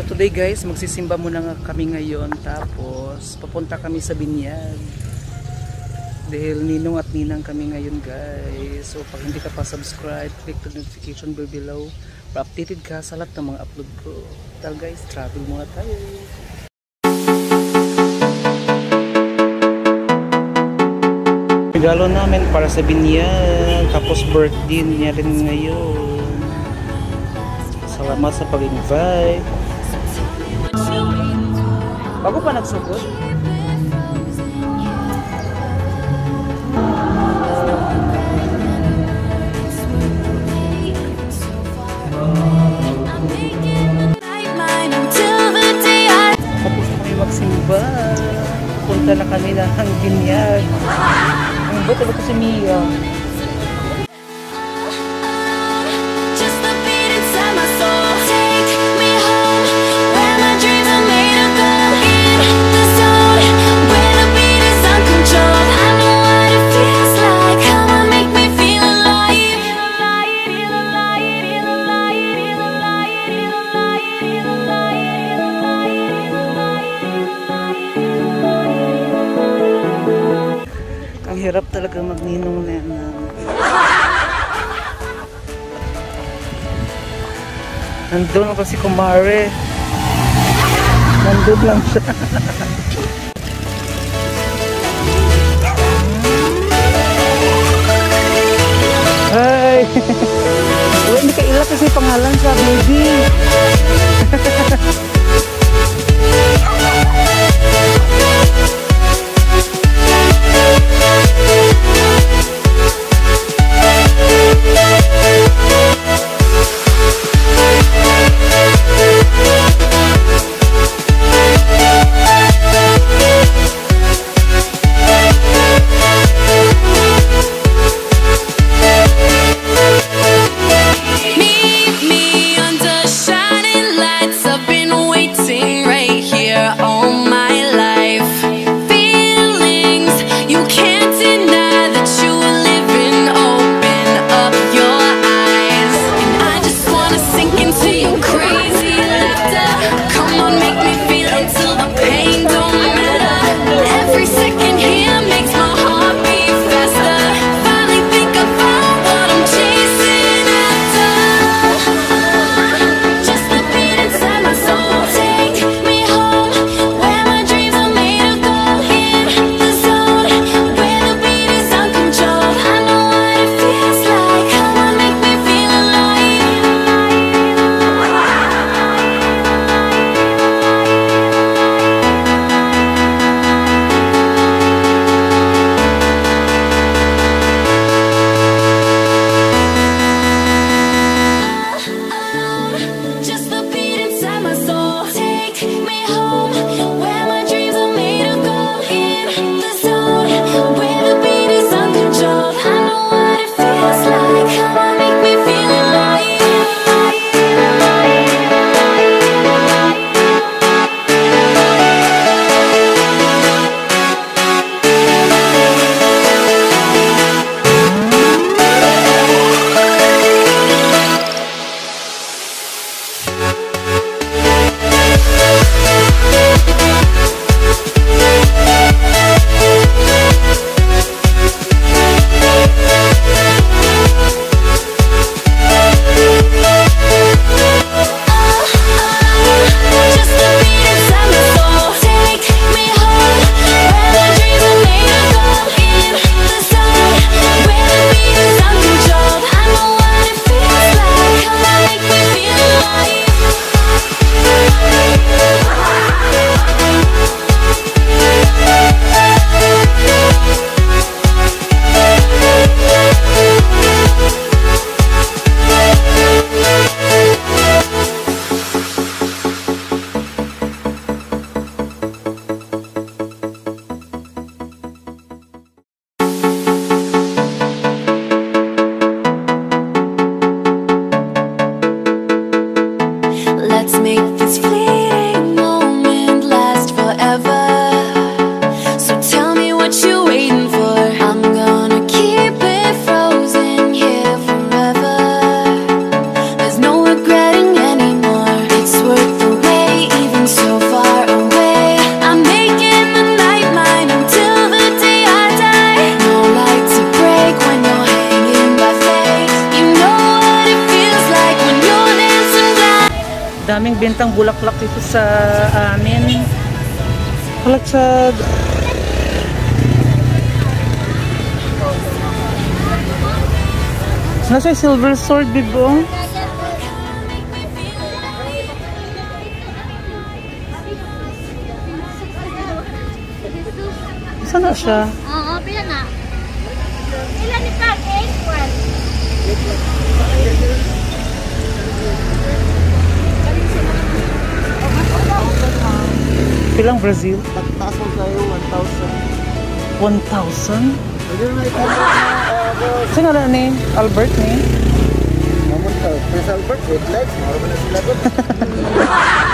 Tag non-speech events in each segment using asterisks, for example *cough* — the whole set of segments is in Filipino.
So today guys, magsisimba muna nga kami ngayon tapos papunta kami sa binyag. Dahil ninong at ninang kami ngayon guys. So pag hindi ka pa subscribe, click the notification bell below para updated ka sa lahat ng mga upload ko. Tal guys, travel muna tayo. Regalo namin para sa binyag tapos birthday niya rin ngayon. Salamat sa pag-invite. Bago pa nagsugod? Tapos kami magsimba. Punta na kami na ang binyag. Ang buto ba si Mia? Talaga magninong na na. Nandun ako si Kumare. Nandun lang siya. Hi! Hindi ka ilat kasi pangalan sa baby. *laughs* Let's make this flip. Kaming bentang bulaklak dito sa amin. Halagsad. Nasa silver sword, bibo? Saan na siya? Oo, pila na. Ilan ni Pag? 8, 1. Pilang Brazil? Taas mo tayo, 1,000. 1,000? Pwede na ikaw na, ni? Albert ni? Mamon ka. Prince Albert, red lights. Maro na sila doon. *laughs*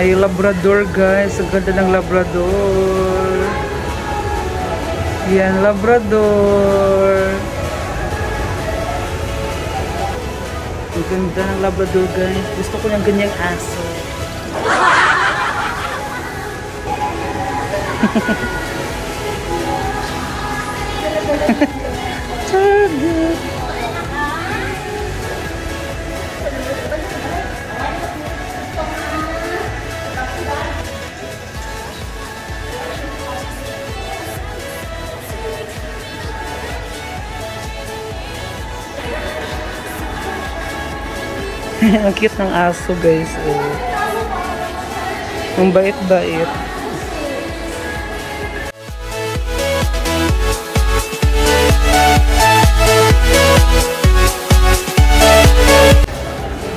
Ay Labrador guys. Ang ganda ng Labrador. Yan, Labrador. Ang ganda ng Labrador guys. Gusto ko yung ganyang aso. *laughs* Target. *laughs* Ang cute ng aso guys. Oh. Ang bait-bait.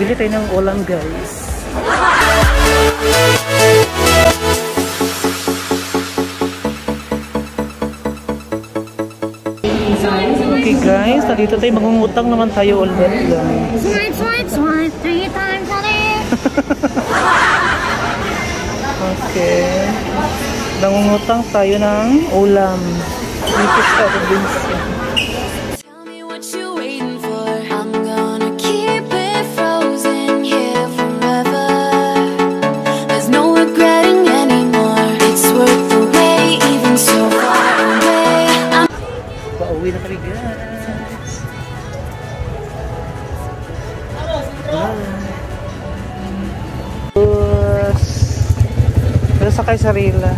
Bili tayo ng ulam guys. Okay guys, nandito tayo mangungutang naman tayo ulit guys. Swipe, swipe, swipe. Three times on it. Okay. Nangungutang tayo ng ulam. Dito sa Robinson. Sa Rila.